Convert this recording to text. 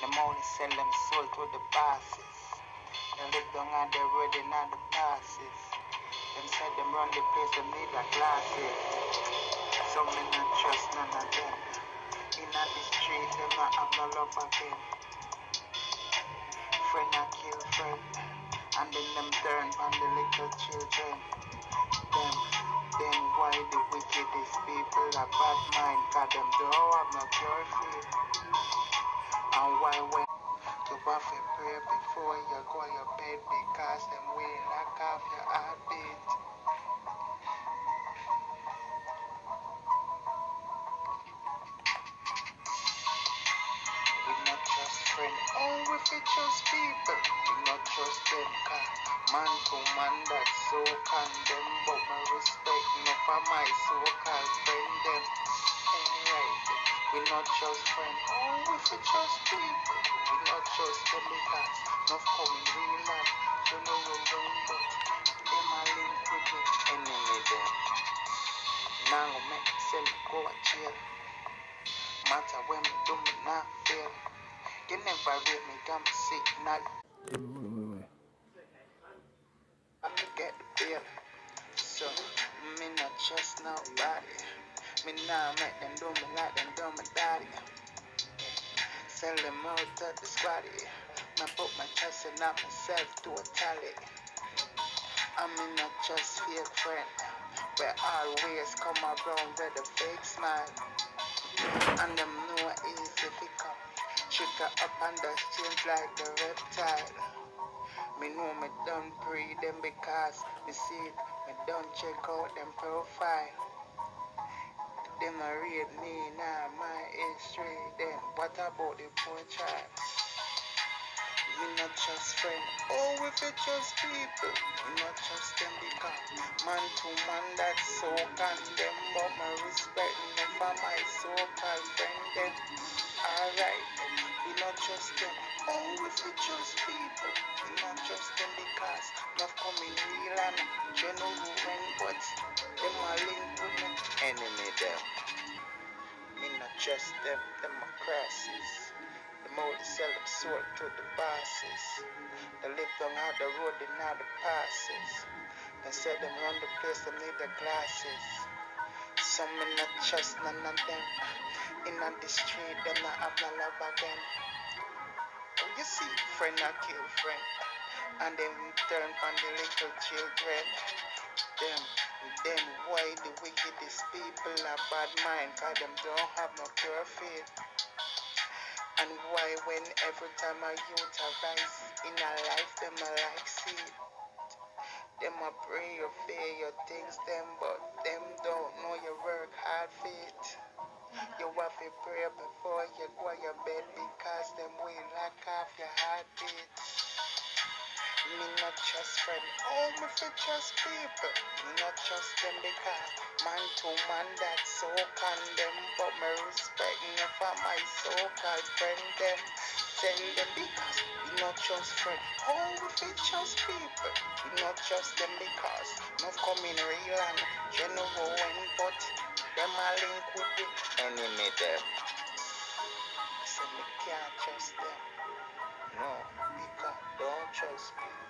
Them only sell them soul to the bosses. They live down on the road and on the passes. Them said them run the place, them need a glasses. So me not trust none of them. In the street, them not have no love again. Friend I kill friend. And then them turn on the little children. Them, then why the wickedest people are bad mind? Cause them don't have no pure. And why when you have to pray before you go your bed because them will knock off your heartbeat. We not just friend, oh we fit just people. We not just them car. Man to man that's so condemn, but my respect no for my so-called friend them. Alright, we not just friend, oh we fit just people. We not just them because no coming real man. You know we run but them a link with me enemy them. Now make sell go a jail. Matter when me do me not fail. They never rate me damn signal. I get the bill. So, me not trust nobody. Me nah make them do me like them do my daddy. Sell them out to the squaddy. Me put my trust in not myself to a tally. I mean not just fake friend. But always come around with a fake smile. And them know easy pick up. Trigger up and just change like the reptile. Me know me done breed them because me see it, me done check out them profile. A read me now my history. Then what about the poor child? Me not just friend, oh if it just people. Me not just them because man to man that's so condemn. But my respect for my so-called friend them. Alright, we not just them, oh if it just people. We not just them because not coming real and genuine, but them a link with me enemy them. Just them, democracies. The more they sell them soul to the bosses. They live down out the road, they now the passes. They said them run the place, they need the glasses. Some me not trust none of them. In on the street, them not have no love again. Oh, you see, friend not kill friend. And then turn on the little children. Wickedest people are bad mind? Cause them don't have no pure faith. And why when every time a youth arise in a life, them a like see. Them a pray you fear your things them, but them don't know you work hard it. You have to pray before you go your bed because them will lock off your heartbeat. Me not just friend, oh me for people. Me not just them because man to man that's so condemn, but me respect me for my so-called friend them. Tell them because we not just friend, oh we for people. We not just them because not coming real and genuine, but them a link with the enemy them. So me can't trust them. No, don't we trust them. You